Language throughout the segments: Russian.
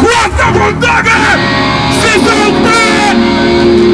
Cuarta montaña! ¡Sí se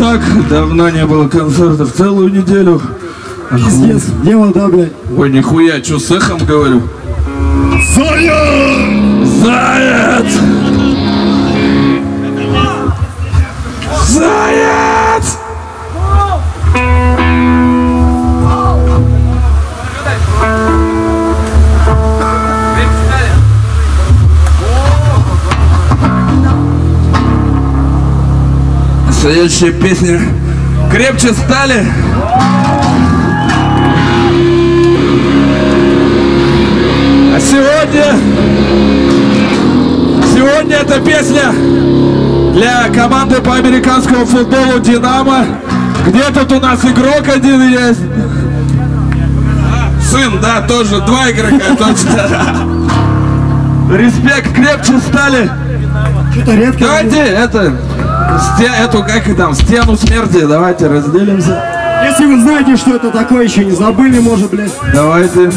так, давно не было концертов, целую неделю. Пиздец, дело, да, блядь. Ой, нихуя, чё с эхом говорю? Заяц! Заяц! Заяц! Следующая песня «Крепче стали». А сегодня... Сегодня эта песня для команды по американскому футболу «Динамо». Где тут у нас игрок один есть? Сын, да, тоже два игрока, точно. Респект, крепче стали. Давайте это эту, как и там, стену смерти, давайте разделимся. Если вы знаете, что это такое, еще не забыли, может, блядь. Давайте.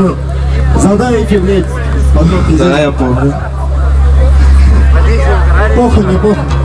что задавите, блядь, потом Да, я помню. Похуй, не похуй.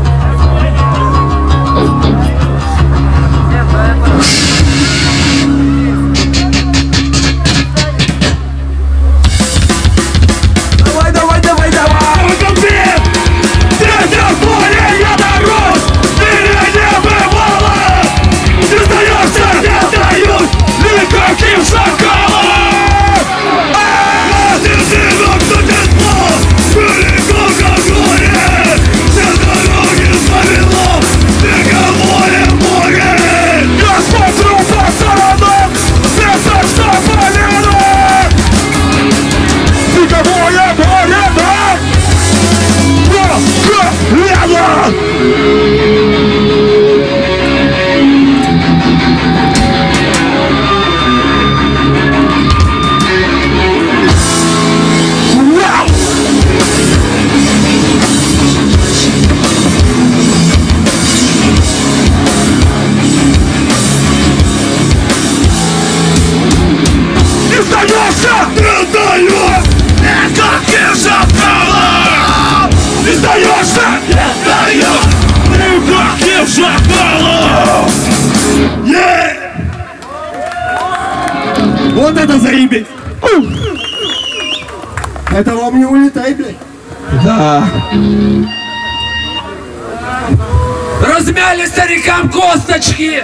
Косточки!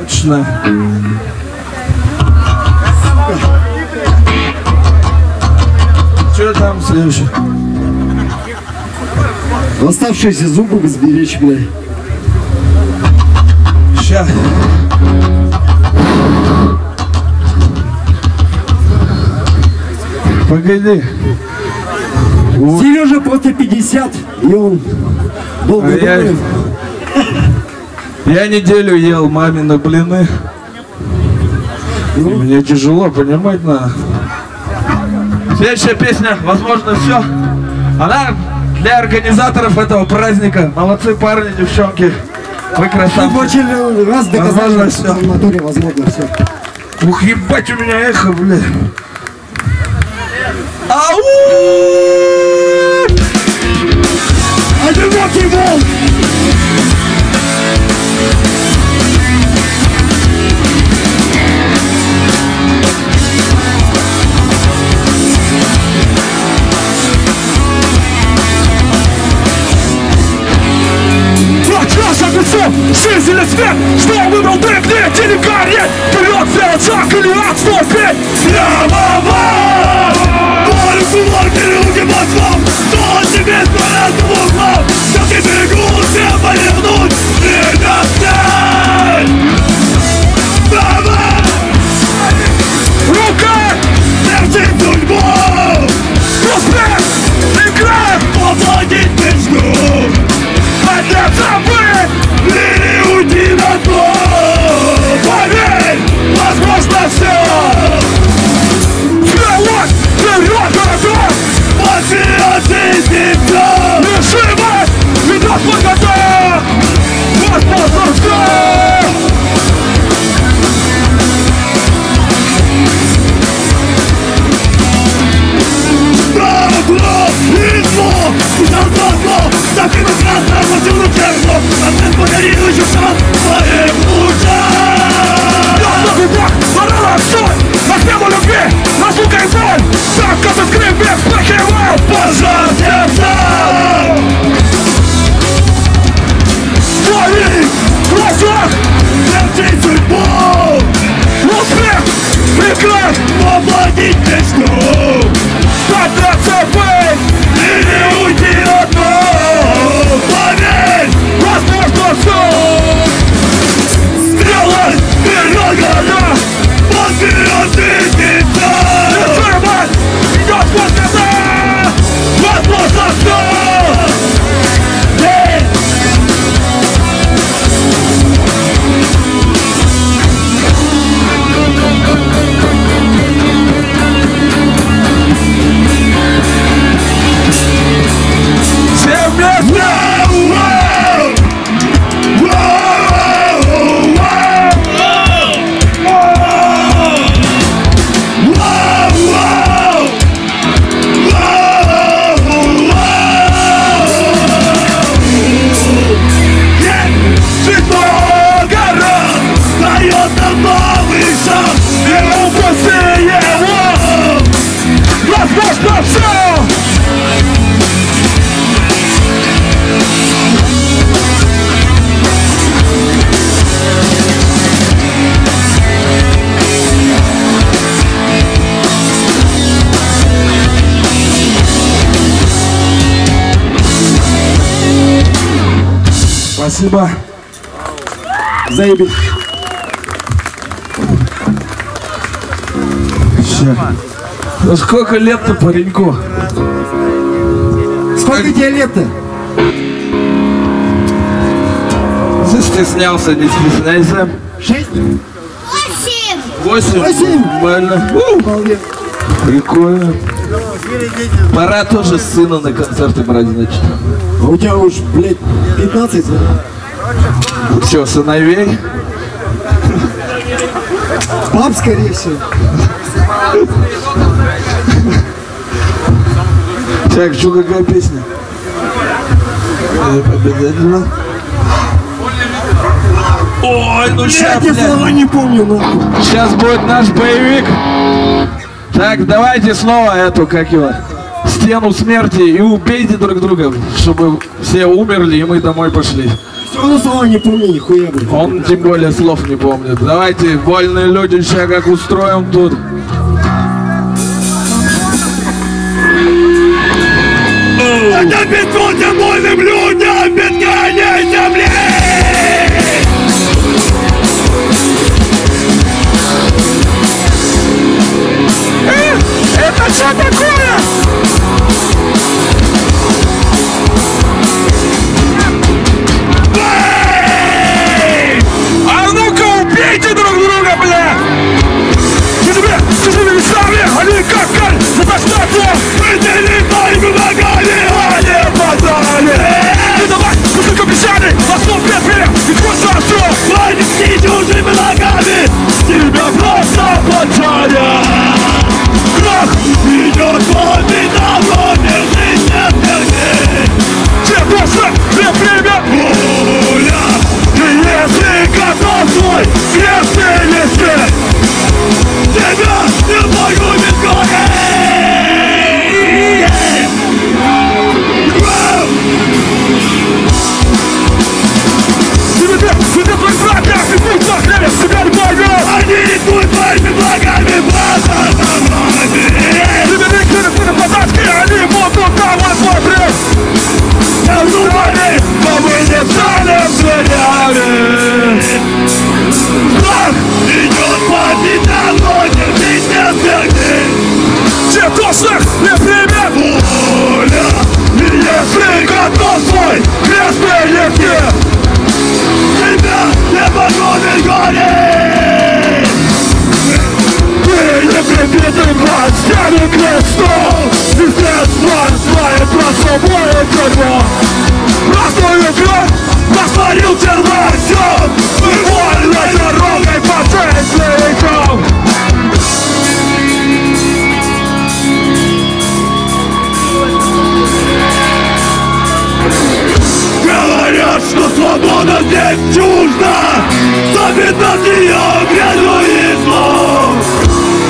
Точно. Что там следующее? Оставшиеся зубы сберечь, блядь. Сейчас. Погоди. Сережа после 50, и он долго А я- думает. Я неделю ел мамины блины. И мне тяжело, понимать надо. Следующая песня, возможно, все. Она для организаторов этого праздника. Молодцы парни, девчонки. Вы красавцы. очередной раз доказал, Возможно, что в натуре возможно все. Ух, ебать, у меня эхо, блядь. Ау! Одинокий волк! Прочаш огурцов, жизненный свет Что выбрал ты, где или гореть Вперед, сделать шаг или отступить Прямо в! Боль в кулаке, люди мозгом Что тебе по углом Спасибо. Заебись. Ща. Ну сколько лет-то пареньку? Сколько тебе лет-то? Застеснялся, не стесняйся. Шесть? Восемь. Восемь. Нормально. У, Молодец. Прикольно. Пора тоже сына на концерты брать, значит. У тебя уж, блядь, 15, да? Че, сыновей? Пап, скорее всего. Так, что какая песня? Э, Обязательно. Ой, ну Я сейчас, эти слова не помню, нахуй. сейчас будет наш боевик. Так, давайте снова эту, как его, стену смерти и убейте друг друга, чтобы все умерли и мы домой пошли. Все равно слова не помню, нихуя, блядь. Он тем более слов не помнит. Давайте, вольные люди, сейчас как устроим тут. Это бессудья вольным людям бесконечной земли! Это что такое? Весами, они как конь Задостаться, выдели твоими ногами А не подали Ну давай, музыка песнями, основ пепеля, и просто все! Они чужими ногами Тебя свобода здесь чужда Забит над нее грязью и злом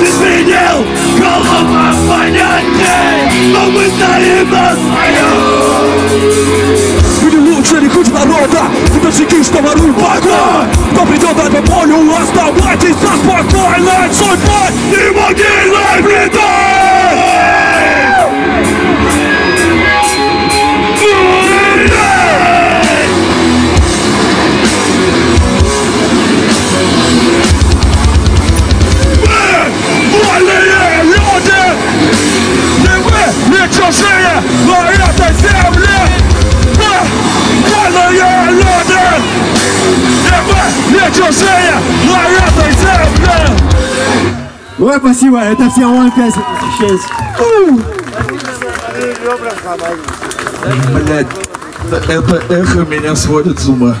Беспредел голодных понятий Но мы стоим на своем не лучше не хуже народа Вытащики, что воруют покой! Кто придет дать по полю, оставайтесь со спокойной судьбой. И могильной плитой чужие на этой земле. Мы вольные люди Не вы, не чужие на этой земле. Ой, спасибо, это все вам песня. Блять, это эхо меня сводит с ума.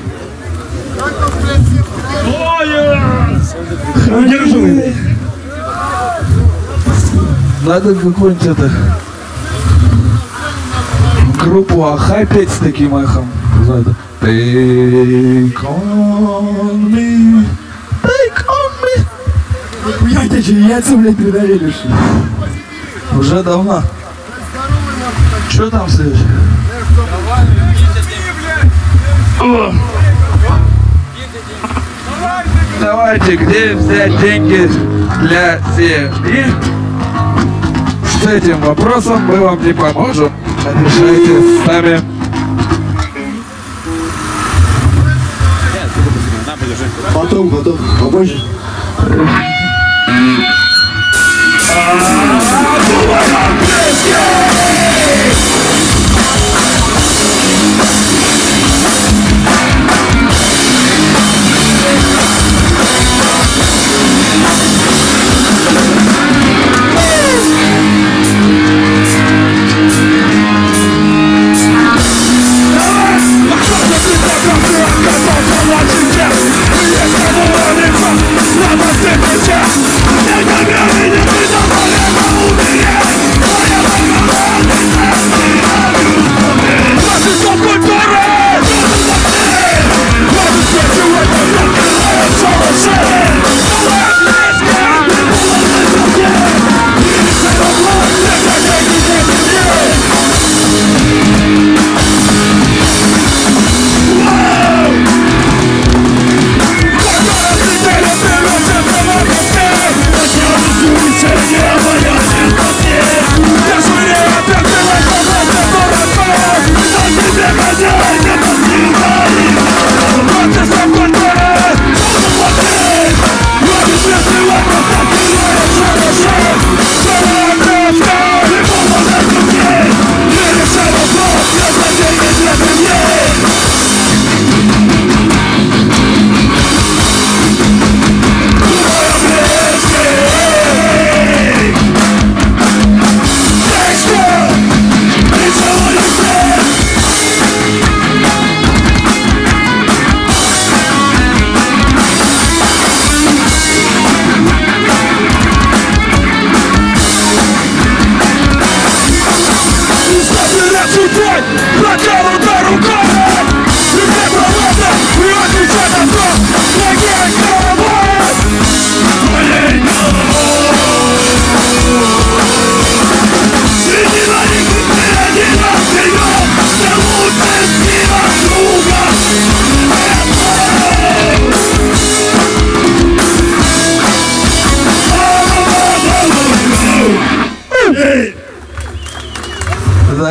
Надо какую-нибудь это группу Ахай петь с таким эхом. Take on me, take on me. Нихуя тебе че, яйца, блядь, придавили, что? Уже давно. Что там следующее? Давайте, где взять деньги для семьи? С этим вопросом мы вам не поможем. Решайте сами. Потом, потом, попозже.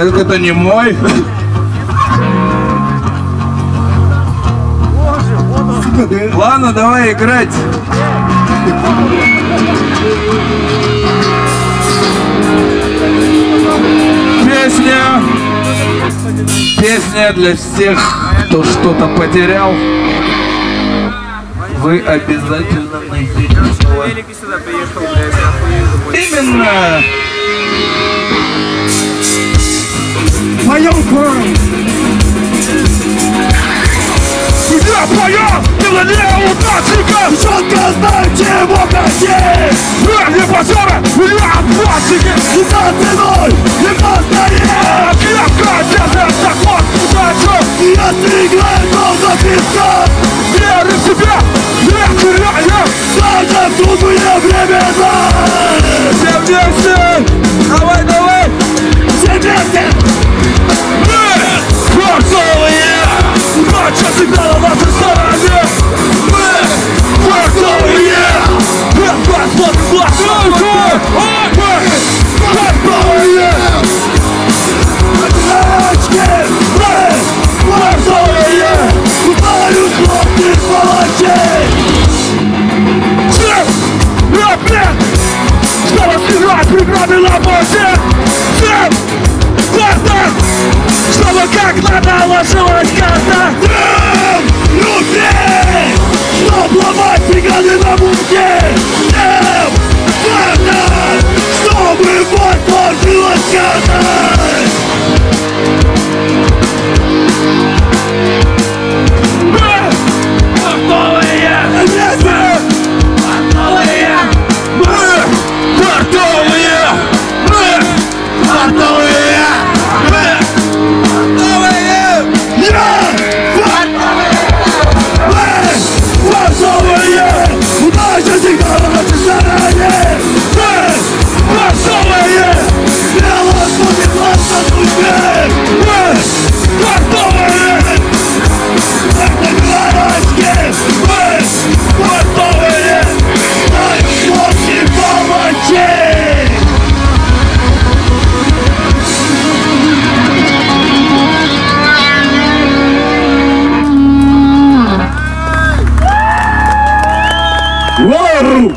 Это не мой. Ладно, давай играть. Песня. Песня для всех, кто что-то потерял. Вы обязательно найдете снова. Именно. Поем хором. Я поем, не лелею удачника Четко знаю, чего хотеть Эти позеры, меня обманщики И за ценой не постоять Крепко держит закон удачи Я стригаю долго песка Веры в себя, не теряем Даже в трудные времена Все вместе, давай, давай. Все вместе фартовые Удача всегда на нашей стороне Мы фартовые Это смотрим глаза Мы Воу!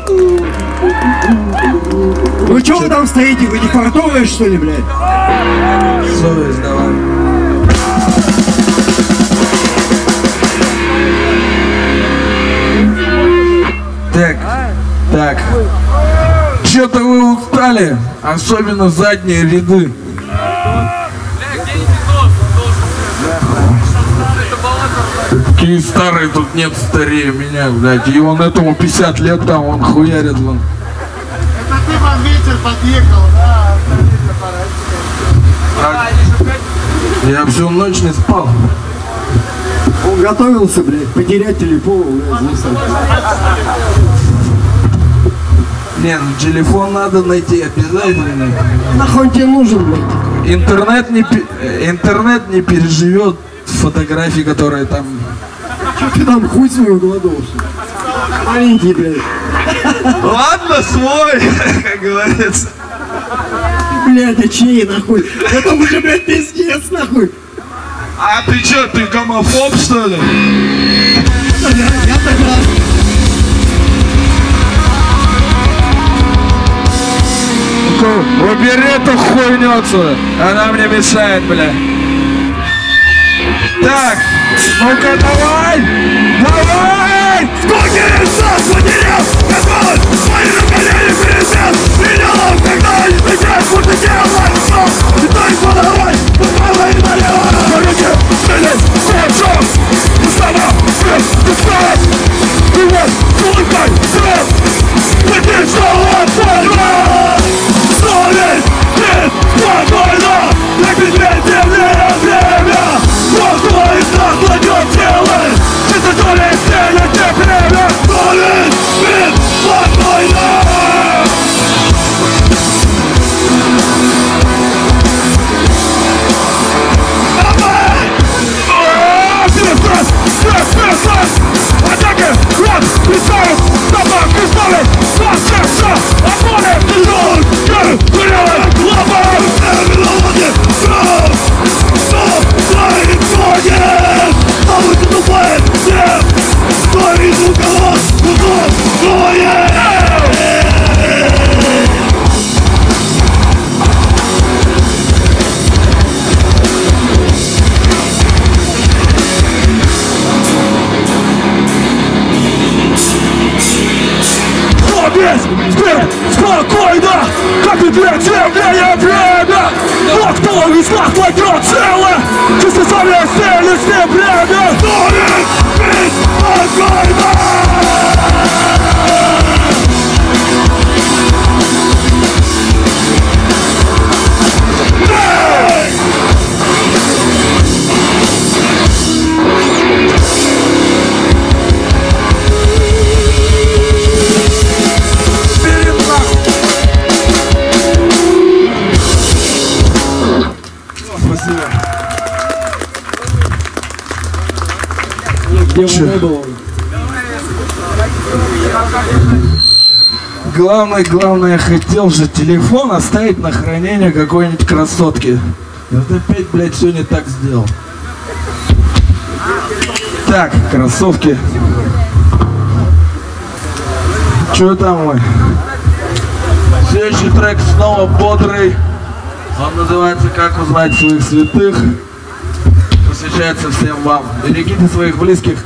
Ну чё вы там стоите? Вы не фартовые, что ли, блядь? Совесть давай Так, так. Что-то вы устали, особенно задние ряды. Такие старые, тут нет старее меня, блядь. И он этому 50 лет там, он хуярит вон. Это ты под ветер подъехал, да? Я всю ночь не спал. Он готовился, блядь, потерять телефон, блядь. Не, ну телефон надо найти обязательно. Нахуй тебе нужен, блядь? Интернет не, э, интернет не переживет фотографии, которые там... Чё ты там хуй что ли? Маленький, блядь. Ладно, свой, как говорится. Блядь, а чей, нахуй? Это уже, блядь, пиздец, нахуй. А ты чё, ты гомофоб, что ли? Я тогда... Убери эту хуйню отсюда. Она мне мешает, бля. Так, ну-ка давай! Давай! Сколько раз потерял контроль Мои на колени пересел. Видел, когда они стучат Будто дело все И только давай Направо и налево. Руки, стрелять, кулачом Устава, вверх, встать И вот, слухай, вперед Лети, снова больно Совесть, нет, спокойно Прошлое из нас кладет тело Это доля стены, где племя Солит бесплатное Атаки, рот, пистолет, табак, пистолет, два сердца, отборы, миллион, горы, горелый, лопат. нет! А вы-то тупая, нет! Кто из у кого, у нас, девушек. Главное, главное, хотел же телефон оставить на хранение какой-нибудь красотки. И вот опять, блядь, все не так сделал. Так, кроссовки. Че там мы? Следующий трек снова бодрый. Он называется «Как узнать своих святых». Посвящается всем вам. Берегите своих близких.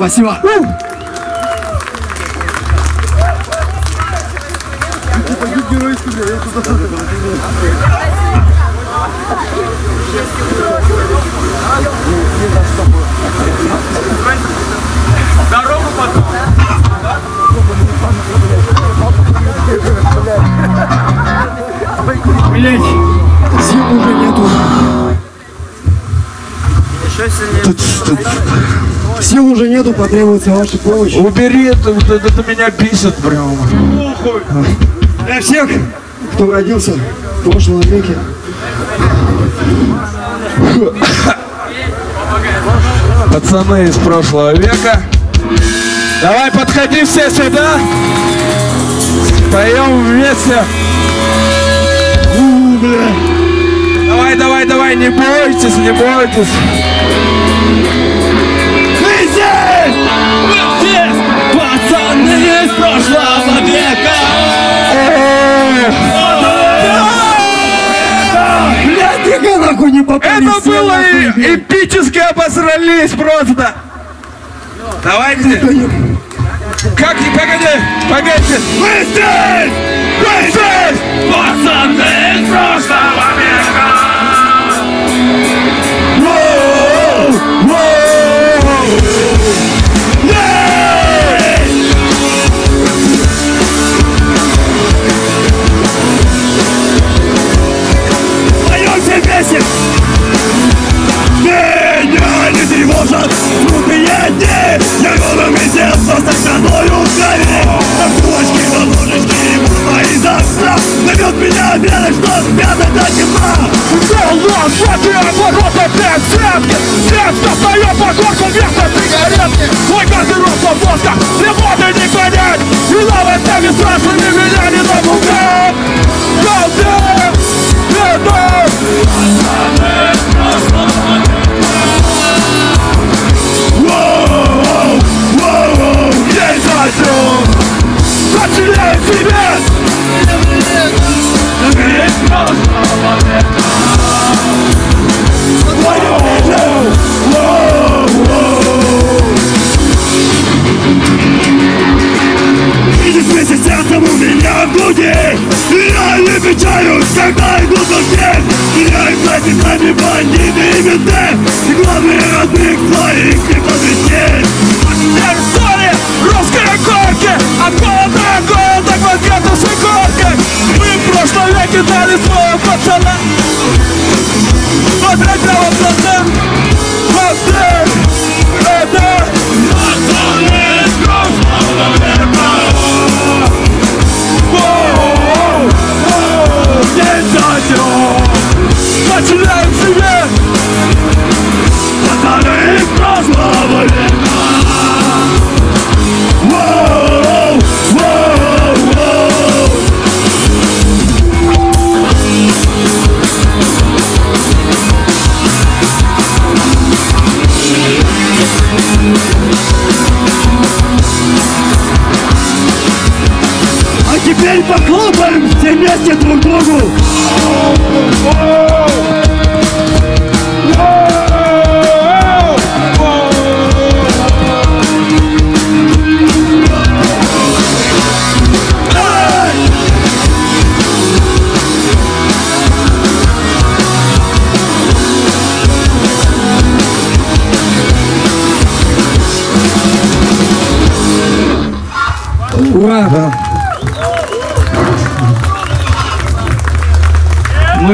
Спасибо. Сил уже нету, потребуется ваша помощь. Убери это, это, это меня бесит прям. Для всех, кто родился в прошлом веке. Пацаны из прошлого века. Давай, подходи все сюда. Поем вместе. Давай, давай, давай, не бойтесь, не бойтесь. знаешь. Блядь, не попали. Это было эпически обосрались просто. Давайте. Как не погоди, погоди. Мы здесь! Мы здесь! Пацаны из прошлого века! Воу! Воу!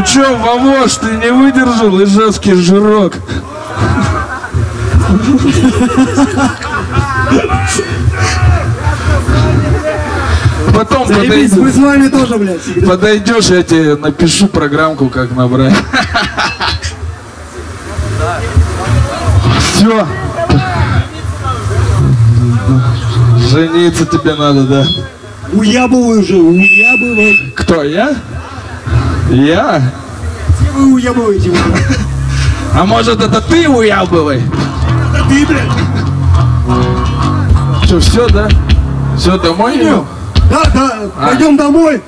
Чё, Вовош, ты не выдержал ижевский жирок? Потом Заебись, мы подойдешь, с вами тоже, блядь, всегда. подойдешь, я тебе напишу программку, как набрать. Все. Жениться тебе надо, да? Уябывай уже, уябывай. Кто, я? Я? Все вы уябываете. А может это ты уябывай? Ты, блядь. Что, все, да? Все, домой идем? Да, да, пойдем домой.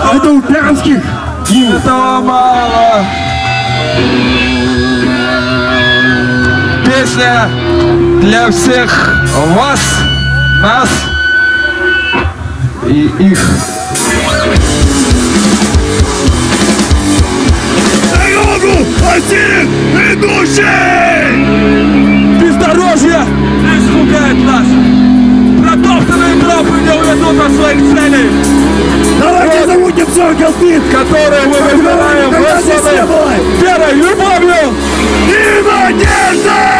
А это у Пермских. Этого мало. Песня для всех вас, нас и их. Дорогу осилит идущий! Бездорожье испугает нас. Протоптанные тропы не уведут от своих целей, Давайте замутим все, Галпин! которые мы выбираем вызваны было! верой, любовью. И надеждой!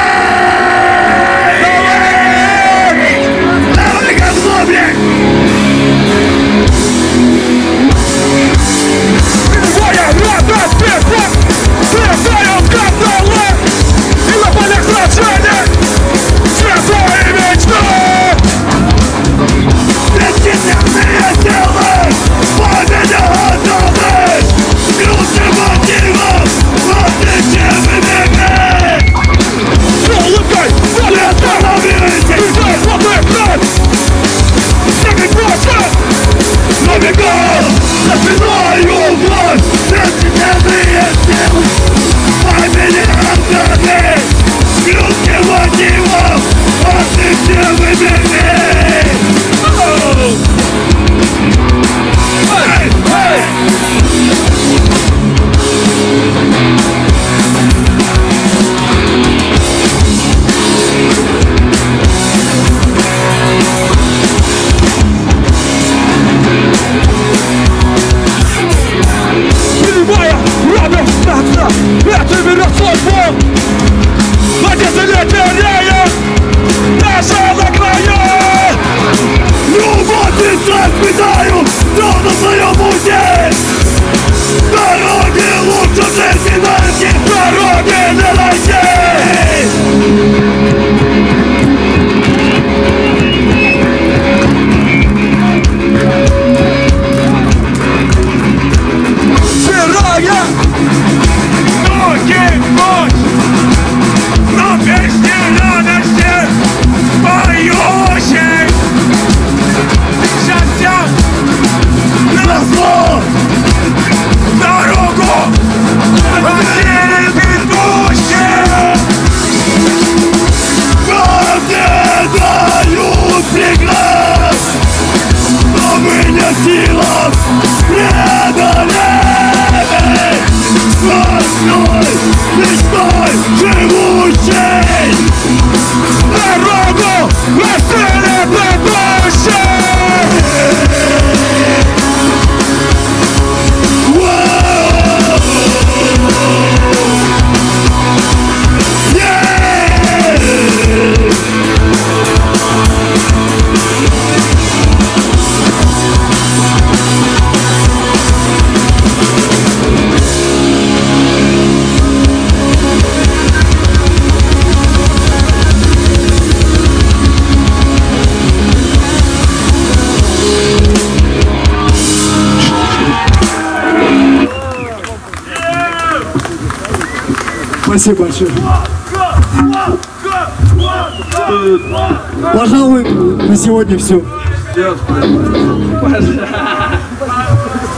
Спасибо большое. Пожалуй, на сегодня все.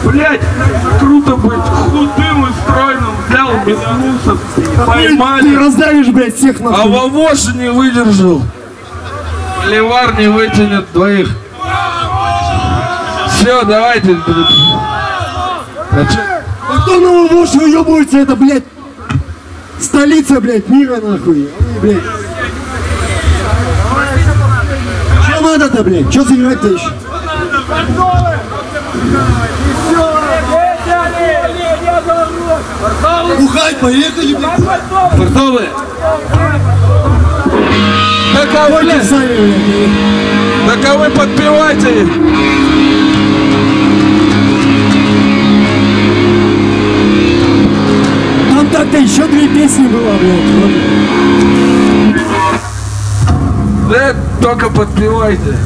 Блять, круто быть худым и стройным, взял, метнулся, Ты поймали. раздавишь, блядь, всех А нахуй. Вовоша не выдержал. Ливар не вытянет двоих. Все, давайте. А? А кто на Вовош уебывается? Это, блядь, столица, блядь, мира, нахуй. Блядь. Че надо-то, блядь? Че заиграть-то еще? Бухать, поехали, блядь. Фартовые? Так а вы, Пойдем блядь, сами, блядь. Так-то еще две песни было, блядь. Да только подпевайте.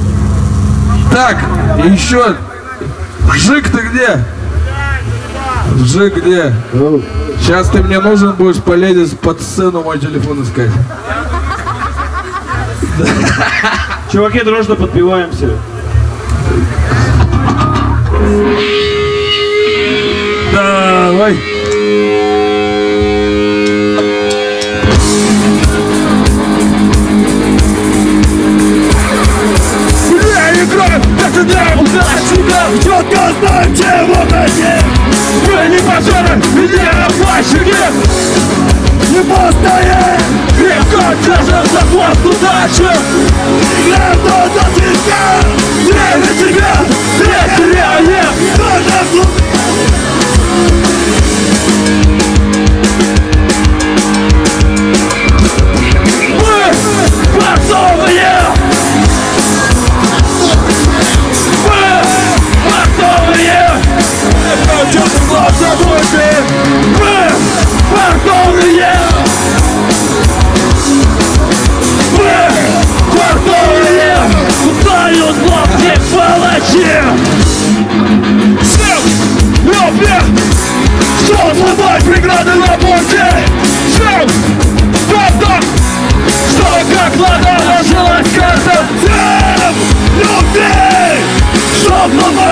Так, еще. Жик ты где? Жик где? Сейчас ты мне нужен будешь полезешь под сцену мой телефон искать. Чуваки, дружно подпеваемся. Давай. Играю, это не удача Четко знаю, чего хотим Мы не пожары, не плащики Не постоим Крепко держим за хвост удачи Играем то за тебя. Не для тебя, теряем Нужно слушать Мы готовые Чувствуем глаза души Мы готовые Мы лапки палачи Всем любви Что сломать преграды на пути Всем готов что как вода ложилась карта Всем любви Чтоб ломать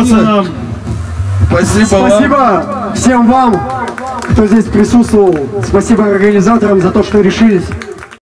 пацанам. Спасибо, вам. Спасибо всем вам, кто здесь присутствовал. Спасибо организаторам за то, что решились